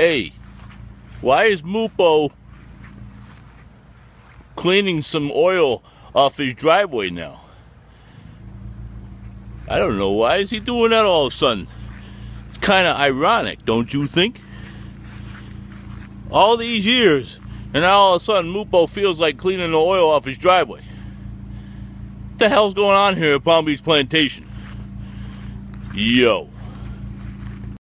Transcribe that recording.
Hey, why is Mupo cleaning some oil off his driveway now? I don't know. Why is he doing that all of a sudden? It's kind of ironic, don't you think? All these years, and now all of a sudden Mupo feels like cleaning the oil off his driveway. What the hell's going on here at Palm Beach Plantation? Yo.